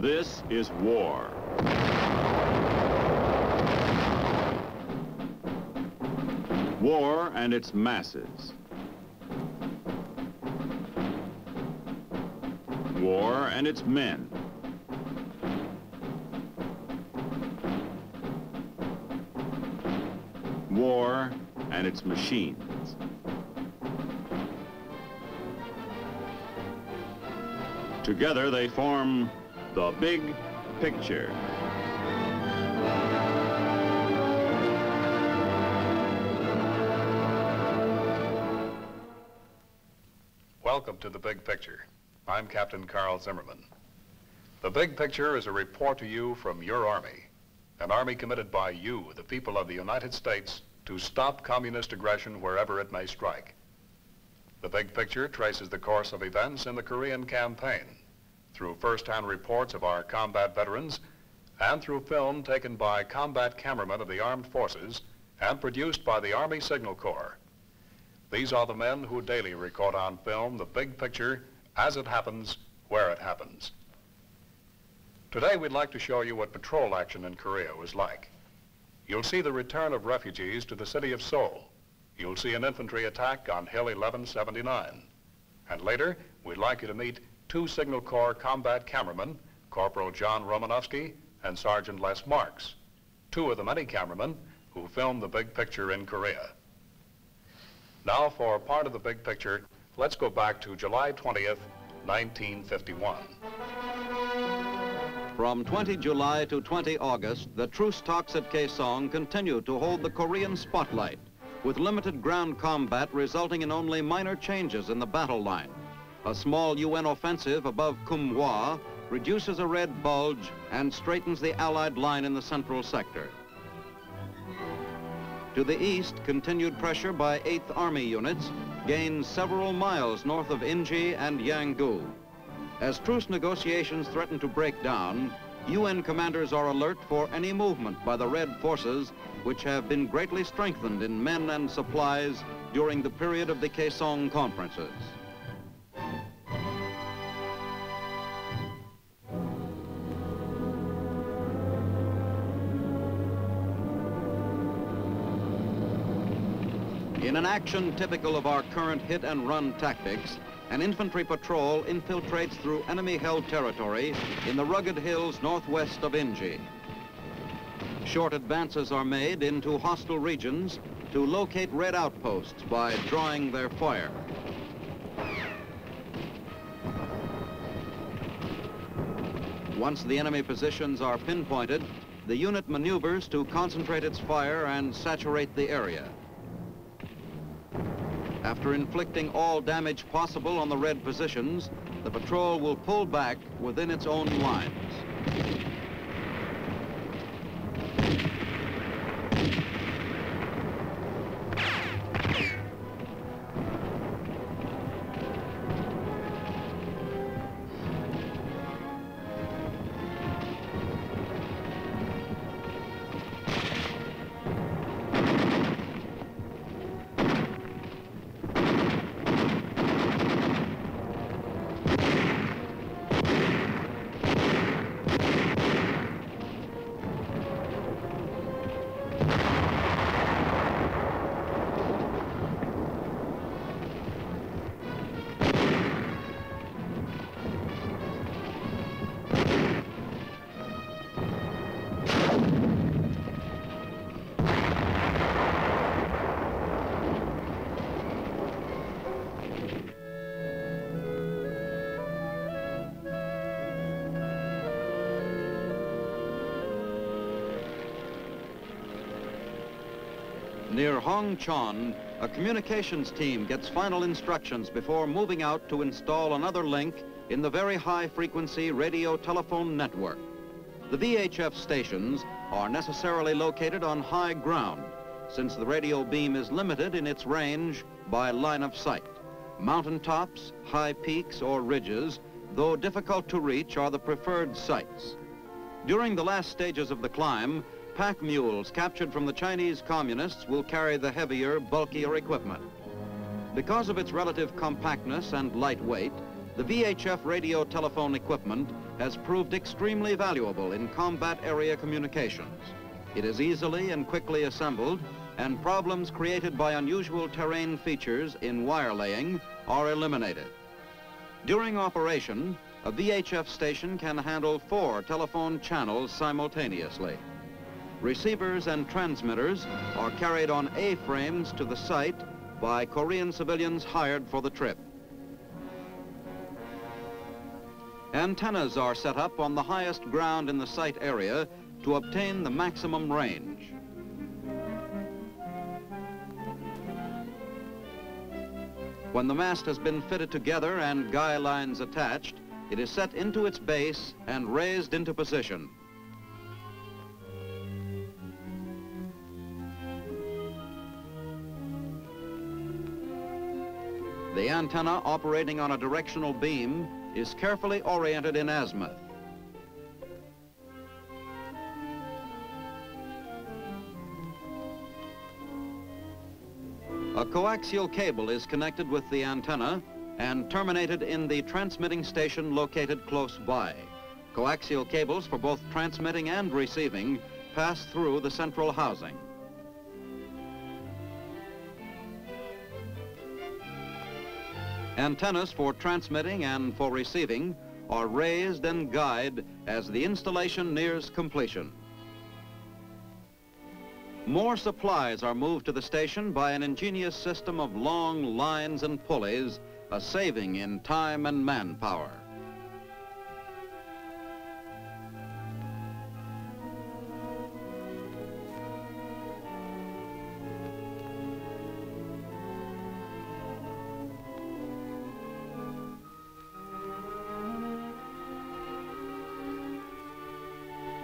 This is war. War and its masses. War and its men. War and its machines. Together they form the big picture. Welcome to the Big Picture. I'm Captain Carl Zimmerman. The Big Picture is a report to you from your Army, an Army committed by you, the people of the United States, to stop communist aggression wherever it may strike. The Big Picture traces the course of events in the Korean campaign through first-hand reports of our combat veterans and through film taken by combat cameramen of the armed forces and produced by the Army Signal Corps. These are the men who daily record on film the big picture as it happens, where it happens. Today we'd like to show you what patrol action in Korea was like. You'll see the return of refugees to the city of Seoul. You'll see an infantry attack on Hill 1179. And later, we'd like you to meet two Signal Corps combat cameramen, Corporal John Romanowski and Sergeant Les Marks, two of the many cameramen who filmed the big picture in Korea. Now for part of the big picture, let's go back to July 20th, 1951. From 20 July to 20 August, the truce talks at Kaesong continued to hold the Korean spotlight, with limited ground combat resulting in only minor changes in the battle line. A small UN offensive above Kumhwa reduces a red bulge and straightens the Allied line in the central sector. To the east, continued pressure by 8th Army units gains several miles north of Inje and Yanggu. As truce negotiations threaten to break down, UN commanders are alert for any movement by the Red forces, which have been greatly strengthened in men and supplies during the period of the Kaesong conferences. In an action typical of our current hit and run tactics, an infantry patrol infiltrates through enemy-held territory in the rugged hills northwest of Inje. Short advances are made into hostile regions to locate red outposts by drawing their fire. Once the enemy positions are pinpointed, the unit maneuvers to concentrate its fire and saturate the area. After inflicting all damage possible on the red positions, the patrol will pull back within its own lines. Near Hongchon, a communications team gets final instructions before moving out to install another link in the very high-frequency radio telephone network. The VHF stations are necessarily located on high ground, since the radio beam is limited in its range by line of sight. Mountaintops, high peaks, or ridges, though difficult to reach, are the preferred sites. During the last stages of the climb, pack mules captured from the Chinese communists will carry the heavier, bulkier equipment. Because of its relative compactness and light weight, the VHF radio telephone equipment has proved extremely valuable in combat area communications. It is easily and quickly assembled, and problems created by unusual terrain features in wire laying are eliminated. During operation, a VHF station can handle four telephone channels simultaneously. Receivers and transmitters are carried on A-frames to the site by Korean civilians hired for the trip. Antennas are set up on the highest ground in the site area to obtain the maximum range. When the mast has been fitted together and guy lines attached, it is set into its base and raised into position. The antenna operating on a directional beam is carefully oriented in azimuth. A coaxial cable is connected with the antenna and terminated in the transmitting station located close by. Coaxial cables for both transmitting and receiving pass through the central housing. Antennas for transmitting and for receiving are raised and guyed as the installation nears completion. More supplies are moved to the station by an ingenious system of long lines and pulleys, a saving in time and manpower.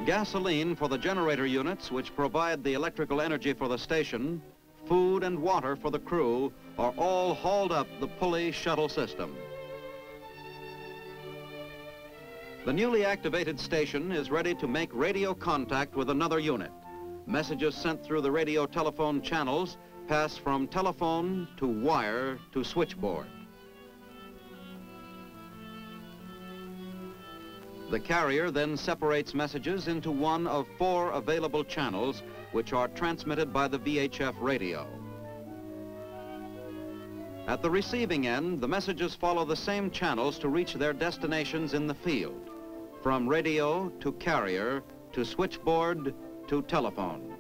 Gasoline for the generator units which provide the electrical energy for the station, food and water for the crew are all hauled up the pulley shuttle system. The newly activated station is ready to make radio contact with another unit. Messages sent through the radio telephone channels pass from telephone to wire to switchboard. The carrier then separates messages into one of four available channels which are transmitted by the VHF radio. At the receiving end, the messages follow the same channels to reach their destinations in the field, from radio to carrier to switchboard to telephone.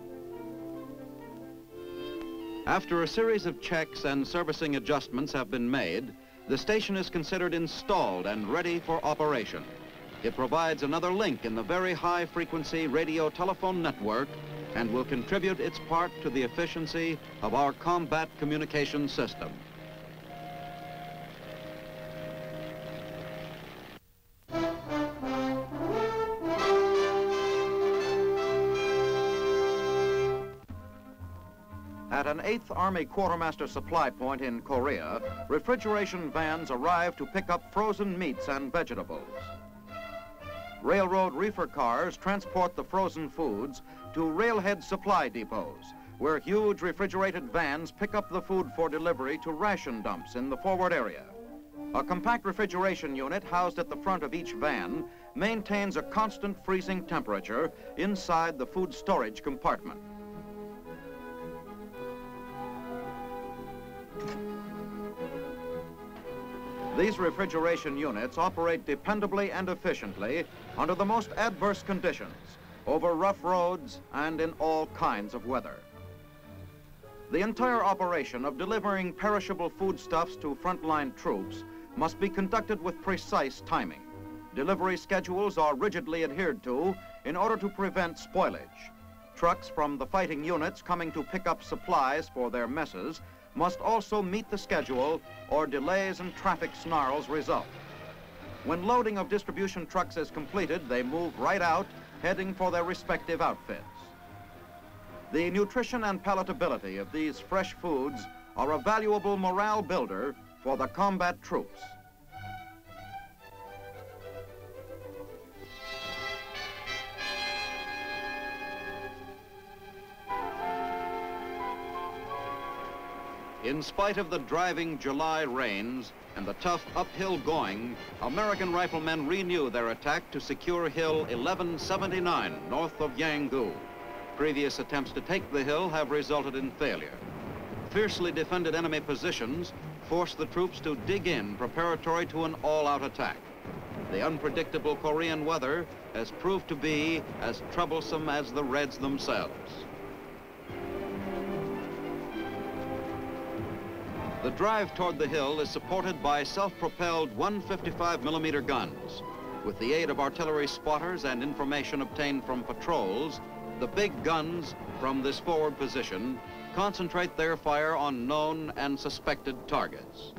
After a series of checks and servicing adjustments have been made, the station is considered installed and ready for operation. It provides another link in the very high-frequency radio telephone network and will contribute its part to the efficiency of our combat communication system. At an 8th Army Quartermaster supply point in Korea, refrigeration vans arrive to pick up frozen meats and vegetables. Railroad reefer cars transport the frozen foods to railhead supply depots, where huge refrigerated vans pick up the food for delivery to ration dumps in the forward area. A compact refrigeration unit housed at the front of each van maintains a constant freezing temperature inside the food storage compartment. These refrigeration units operate dependably and efficiently under the most adverse conditions, over rough roads and in all kinds of weather. The entire operation of delivering perishable foodstuffs to frontline troops must be conducted with precise timing. Delivery schedules are rigidly adhered to in order to prevent spoilage. Trucks from the fighting units coming to pick up supplies for their messes must also meet the schedule or delays and traffic snarls result. When loading of distribution trucks is completed, they move right out, heading for their respective outfits. The nutrition and palatability of these fresh foods are a valuable morale builder for the combat troops. In spite of the driving July rains and the tough uphill going, American riflemen renew their attack to secure Hill 1179 north of Yanggu. Previous attempts to take the hill have resulted in failure. Fiercely defended enemy positions force the troops to dig in preparatory to an all-out attack. The unpredictable Korean weather has proved to be as troublesome as the Reds themselves. Drive toward the hill is supported by self-propelled 155 millimeter guns. With the aid of artillery spotters and information obtained from patrols, the big guns from this forward position concentrate their fire on known and suspected targets.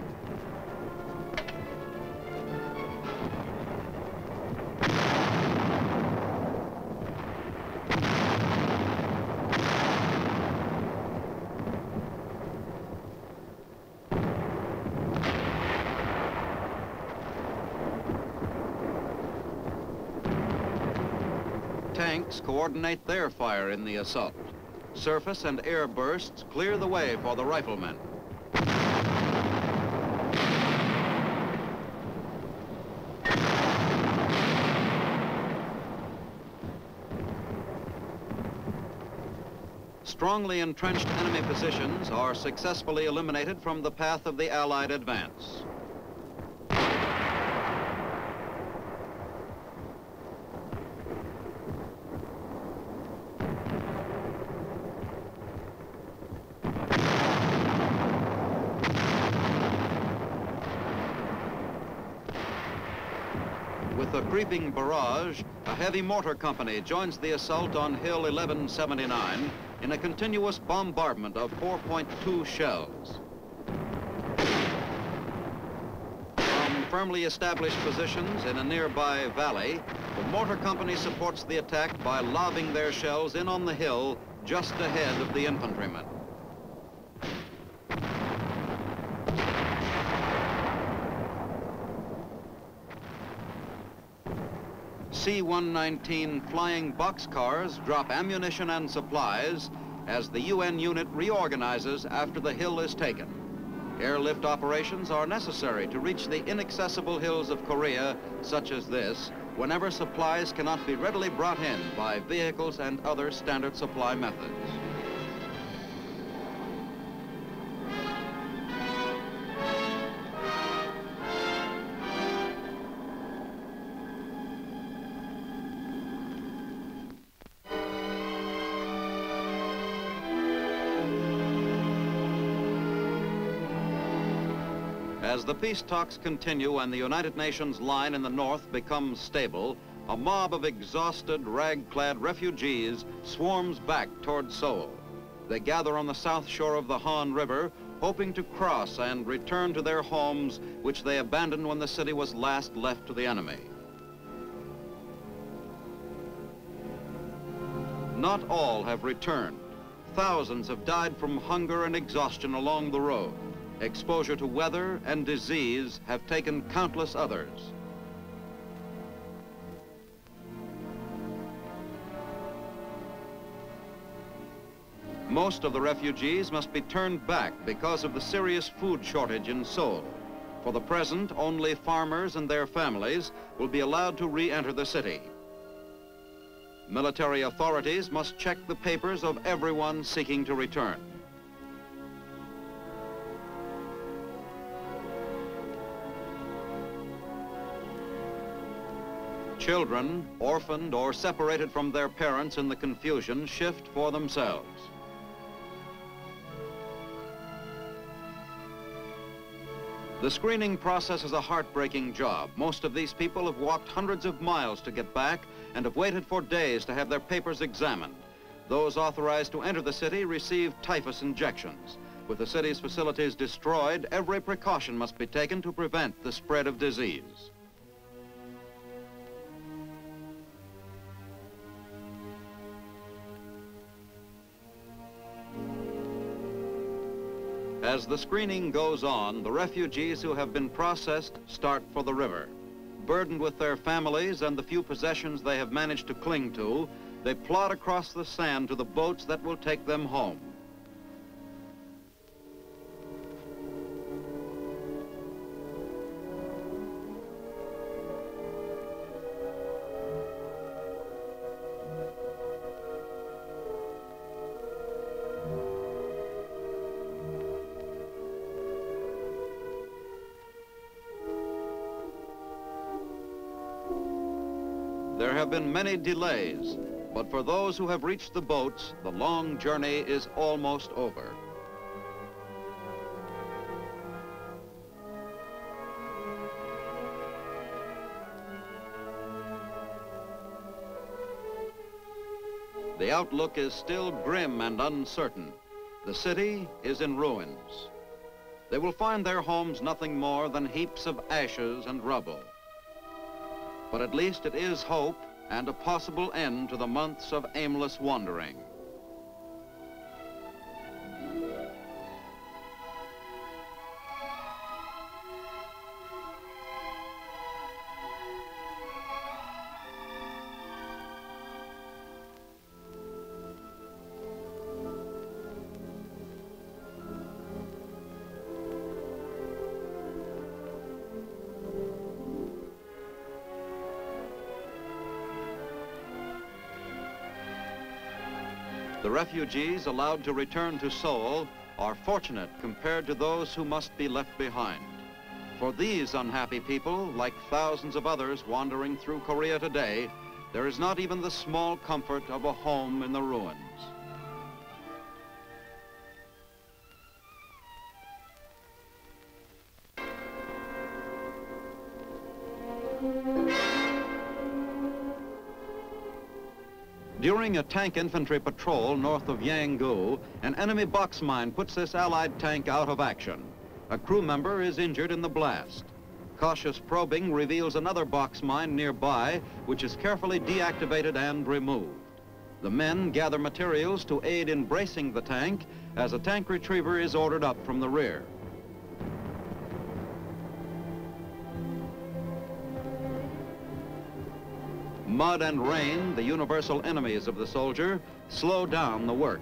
Coordinate their fire in the assault. Surface and air bursts clear the way for the riflemen. Strongly entrenched enemy positions are successfully eliminated from the path of the Allied advance. Creeping barrage, a heavy mortar company joins the assault on Hill 1179 in a continuous bombardment of 4.2 shells. From firmly established positions in a nearby valley, the mortar company supports the attack by lobbing their shells in on the hill just ahead of the infantrymen. C-119 flying boxcars drop ammunition and supplies as the UN unit reorganizes after the hill is taken. Airlift operations are necessary to reach the inaccessible hills of Korea, such as this, whenever supplies cannot be readily brought in by vehicles and other standard supply methods. The peace talks continue and the United Nations line in the north becomes stable, a mob of exhausted, rag-clad refugees swarms back toward Seoul. They gather on the south shore of the Han River, hoping to cross and return to their homes, which they abandoned when the city was last left to the enemy. Not all have returned. Thousands have died from hunger and exhaustion along the road. Exposure to weather and disease have taken countless others. Most of the refugees must be turned back because of the serious food shortage in Seoul. For the present, only farmers and their families will be allowed to re-enter the city. Military authorities must check the papers of everyone seeking to return. Children, orphaned or separated from their parents in the confusion, shift for themselves. The screening process is a heartbreaking job. Most of these people have walked hundreds of miles to get back and have waited for days to have their papers examined. Those authorized to enter the city receive typhus injections. With the city's facilities destroyed, every precaution must be taken to prevent the spread of disease. As the screening goes on, the refugees who have been processed start for the river. Burdened with their families and the few possessions they have managed to cling to, they plod across the sand to the boats that will take them home. Have been many delays, but for those who have reached the boats, the long journey is almost over. The outlook is still grim and uncertain. The city is in ruins. They will find their homes nothing more than heaps of ashes and rubble. But at least it is hope and a possible end to the months of aimless wandering. The refugees allowed to return to Seoul are fortunate compared to those who must be left behind. For these unhappy people, like thousands of others wandering through Korea today, there is not even the small comfort of a home in the ruins. During a tank infantry patrol north of Yanggu, an enemy box mine puts this Allied tank out of action. A crew member is injured in the blast. Cautious probing reveals another box mine nearby, which is carefully deactivated and removed. The men gather materials to aid in bracing the tank as a tank retriever is ordered up from the rear. Mud and rain, the universal enemies of the soldier, slow down the work.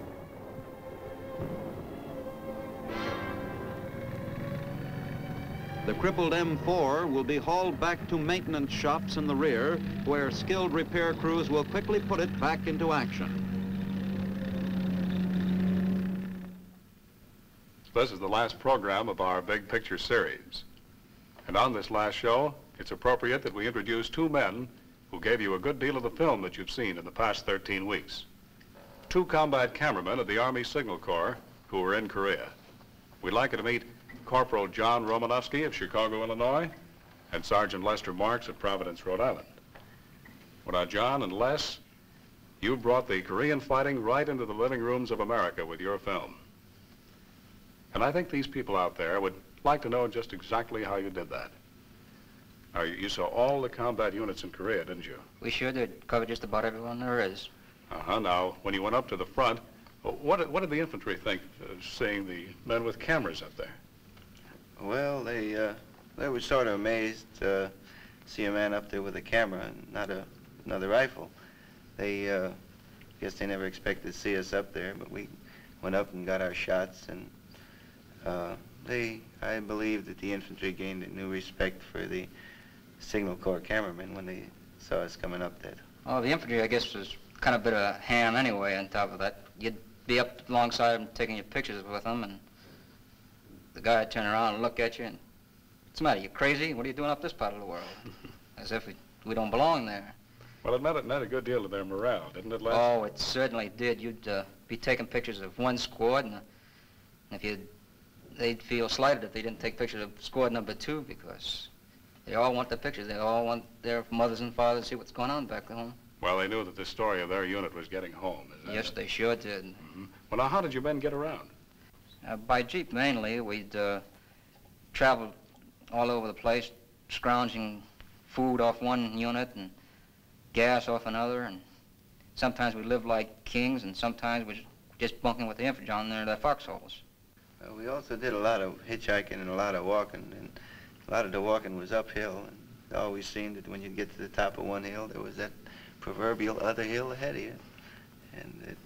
The crippled M4 will be hauled back to maintenance shops in the rear, where skilled repair crews will quickly put it back into action. This is the last program of our Big Picture series. And on this last show, it's appropriate that we introduce two men gave you a good deal of the film that you've seen in the past 13 weeks. Two combat cameramen of the Army Signal Corps who were in Korea. We'd like you to meet Corporal John Romanowski of Chicago, Illinois, and Sergeant Lester Marks of Providence, Rhode Island. Well, now, John and Les, you brought the Korean fighting right into the living rooms of America with your film. And I think these people out there would like to know just exactly how you did that. Now, you, you saw all the combat units in Korea, didn't you? We sure did. Cover just about everyone there is. Uh-huh. Now, when you went up to the front, what did, what did the infantry think uh, seeing the men with cameras up there? Well, they uh, they were sort of amazed to see a man up there with a camera and not a another rifle. They uh, guess they never expected to see us up there, but we went up and got our shots, and uh, they I believe that the infantry gained a new respect for the Signal Corps cameramen when they saw us coming up there. Oh, the infantry, I guess, was kind of a bit of a ham anyway on top of that. You'd be up alongside them taking your pictures with them, and the guy would turn around and look at you and, what's the matter, you crazy? What are you doing up this part of the world? As if we, we don't belong there. Well, it meant, it meant a good deal to their morale, didn't it, Les? Oh, it certainly did. You'd uh, be taking pictures of one squad, and uh, if you, they'd feel slighted if they didn't take pictures of squad number two because they all want the pictures. They all want their mothers and fathers to see what's going on back home. Well, they knew that the story of their unit was getting home, is that Yes, it? they sure did. Mm -hmm. Well, now, how did you men get around? Uh, by jeep mainly, we'd uh, travel all over the place, scrounging food off one unit and gas off another, and sometimes we lived like kings, and sometimes we just bunking with the infantry on there in their foxholes. Uh, we also did a lot of hitchhiking and a lot of walking, and a lot of the walking was uphill. And it always seemed that when you'd get to the top of one hill, there was that proverbial other hill ahead of you, and it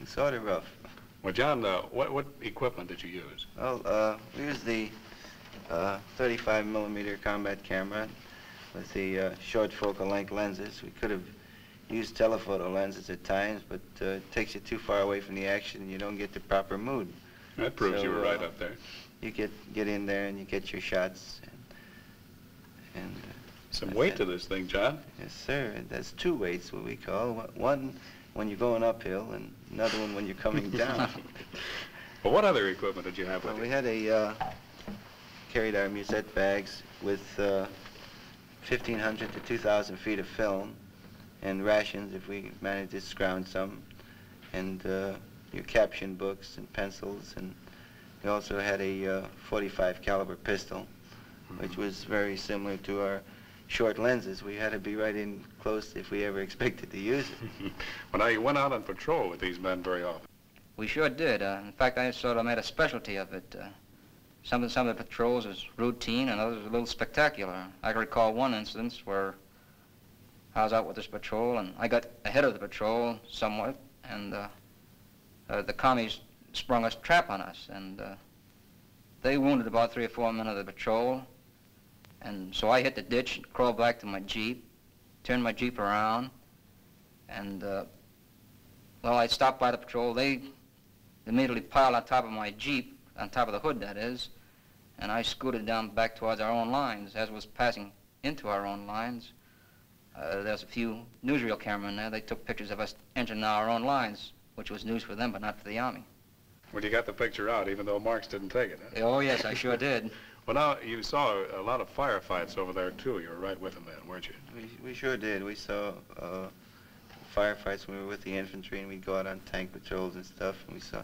was sort of rough. Well, John, uh, what, what equipment did you use? Well, uh, we used the uh, 35 millimeter combat camera with the uh, short focal length lenses. We could have used telephoto lenses at times, but uh, it takes you too far away from the action and you don't get the proper mood. That proves you So, were right up there. You get get in there and you get your shots. And, and uh, Some weight to this thing, John. Yes, sir. That's two weights, what we call. One- when you're going uphill and another one when you're coming down. Well, what other equipment did you have with we you? had a, uh, carried our musette bags with uh, 1,500 to 2,000 feet of film and rations if we managed to scrounge some, and uh, your caption books and pencils, and we also had a uh, 45 caliber pistol, which was very similar to our short lenses. We had to be right in close if we ever expected to use it. Well, now, you went out on patrol with these men very often. We sure did. Uh, in fact, I sort of made a specialty of it. Uh, some of some of the patrols was routine, and others a little spectacular. I can recall one instance where I was out with this patrol, and I got ahead of the patrol somewhat, and uh, uh, the commies sprung a trap on us, and uh, they wounded about three or four men of the patrol, and so I hit the ditch, crawled back to my jeep, turned my jeep around, and uh, well, I stopped by the patrol. They immediately piled on top of my Jeep, on top of the hood, that is, and I scooted down back towards our own lines. As was passing into our own lines, uh, there's a few newsreel cameramen there. They took pictures of us entering our own lines, which was news for them, but not for the Army. When you got the picture out, even though Marks didn't take it, huh? Oh, yes, I sure did. Well, now, you saw a lot of firefights over there, too. You were right with them then, weren't you? We, we sure did. We saw uh, firefights when we were with the infantry, and we'd go out on tank patrols and stuff, and we saw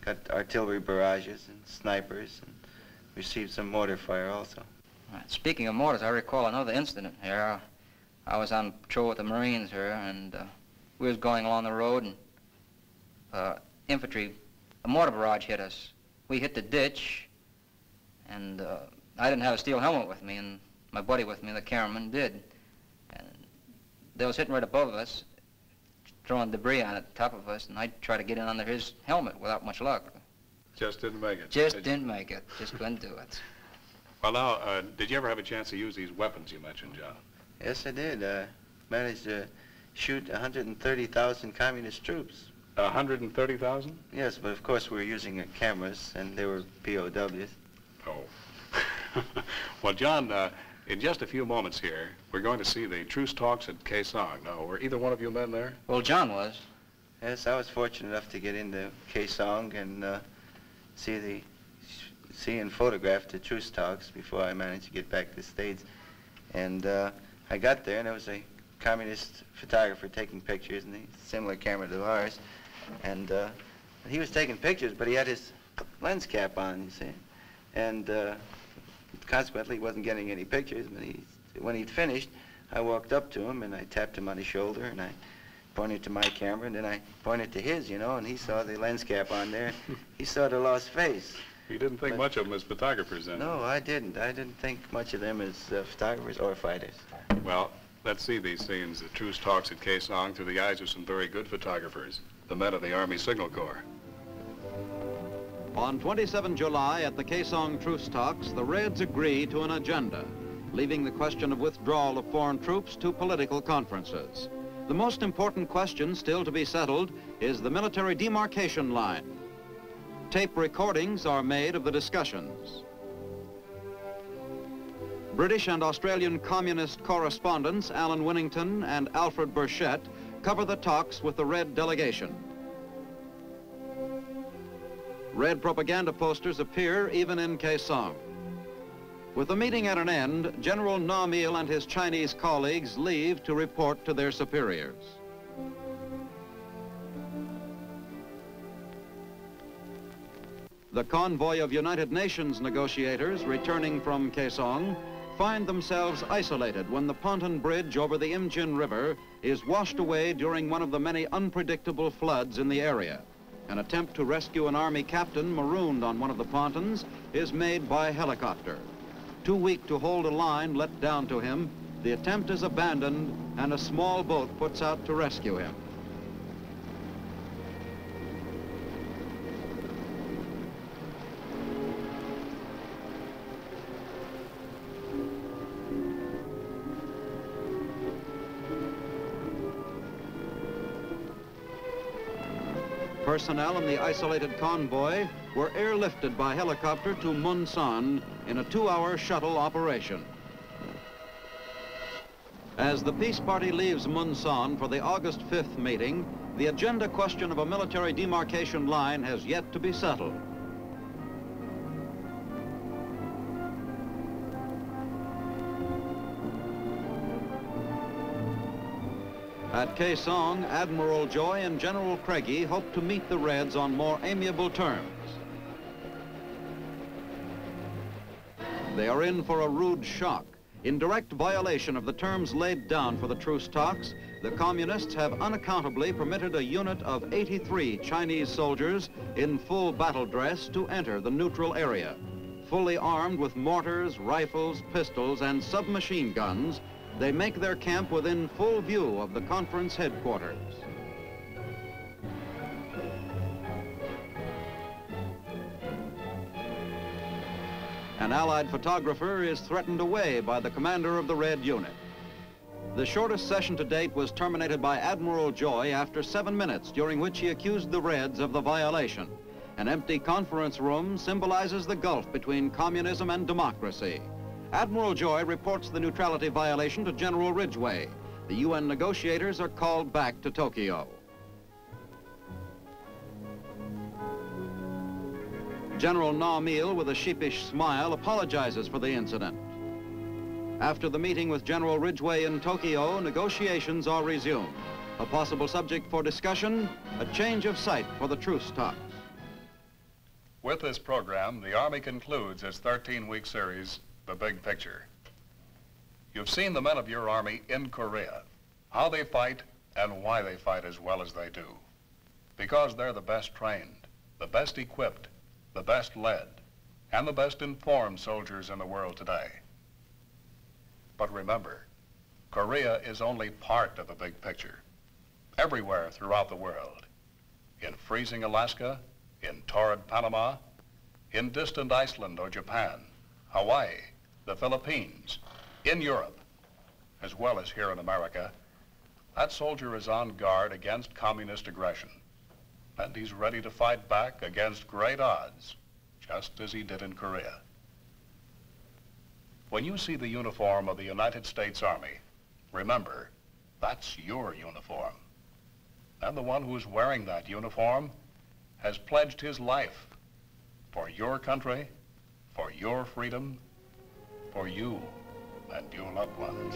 got artillery barrages and snipers, and received some mortar fire also. Right. Speaking of mortars, I recall another incident here. I was on patrol with the Marines here, and uh, we was going along the road, and uh, infantry, a mortar barrage hit us. We hit the ditch, and uh, I didn't have a steel helmet with me, and my buddy with me, the cameraman, did. And they was hitting right above us, throwing debris on it, top of us, and I tried to get in under his helmet without much luck. Just didn't make it. Just did didn't make it. Just couldn't do it. Well, now, uh, did you ever have a chance to use these weapons you mentioned, John? Yes, I did. I managed to shoot 130,000 communist troops. 130,000? Yes, but of course we were using uh, cameras, and they were POWs. Oh. well, John, uh, in just a few moments here, we're going to see the truce talks at Kaesong. Now, were either one of you men there? Well, John was. Yes, I was fortunate enough to get into Kaesong and uh, see the see and photograph the truce talks before I managed to get back to the States. And uh, I got there, and there was a communist photographer taking pictures, and a similar camera to ours. And uh, he was taking pictures, but he had his lens cap on, you see. And uh, consequently, he wasn't getting any pictures. But he, when he'd finished, I walked up to him, and I tapped him on the shoulder, and I pointed to my camera, and then I pointed to his, you know, and he saw the lens cap on there. He saw the lost face. You didn't think But- much of them as photographers then? No, I didn't. I didn't think much of them as uh, photographers or fighters. Well, let's see these scenes, the truce talks at Kaesong, through the eyes of some very good photographers, the men of the Army Signal Corps. On 27 July at the Kaesong truce talks, the Reds agree to an agenda, leaving the question of withdrawal of foreign troops to political conferences. The most important question still to be settled is the military demarcation line. Tape recordings are made of the discussions. British and Australian communist correspondents Alan Winnington and Alfred Burchett cover the talks with the Red delegation. Red propaganda posters appear even in Kaesong. With the meeting at an end, General Nam Il and his Chinese colleagues leave to report to their superiors. The convoy of United Nations negotiators returning from Kaesong find themselves isolated when the ponton bridge over the Imjin River is washed away during one of the many unpredictable floods in the area. An attempt to rescue an army captain marooned on one of the pontons is made by helicopter. Too weak to hold a line let down to him, the attempt is abandoned and a small boat puts out to rescue him. Personnel in the isolated convoy were airlifted by helicopter to Munsan in a two-hour shuttle operation. As the peace party leaves Munsan for the August 5th meeting, the agenda question of a military demarcation line has yet to be settled. At Kaesong, Admiral Joy and General Craigie hope to meet the Reds on more amiable terms. They are in for a rude shock. In direct violation of the terms laid down for the truce talks, the communists have unaccountably permitted a unit of 83 Chinese soldiers in full battle dress to enter the neutral area. Fully armed with mortars, rifles, pistols, and submachine guns, they make their camp within full view of the conference headquarters. An Allied photographer is threatened away by the commander of the Red Unit. The shortest session to date was terminated by Admiral Joy after seven minutes, during which he accused the Reds of the violation. An empty conference room symbolizes the gulf between communism and democracy. Admiral Joy reports the neutrality violation to General Ridgway. The UN negotiators are called back to Tokyo. General Nam Il, with a sheepish smile, apologizes for the incident. After the meeting with General Ridgway in Tokyo, negotiations are resumed. A possible subject for discussion, a change of site for the truce talks. With this program, the Army concludes its 13-week series, The Big Picture. You've seen the men of your Army in Korea, how they fight and why they fight as well as they do. Because they're the best trained, the best equipped, the best led, and the best informed soldiers in the world today. But remember, Korea is only part of the big picture. Everywhere throughout the world, in freezing Alaska, in torrid Panama, in distant Iceland or Japan, Hawaii, the Philippines, in Europe, as well as here in America, that soldier is on guard against communist aggression. And he's ready to fight back against great odds, just as he did in Korea. When you see the uniform of the United States Army, remember, that's your uniform. And the one who's wearing that uniform has pledged his life for your country, for your freedom, for you and your loved ones.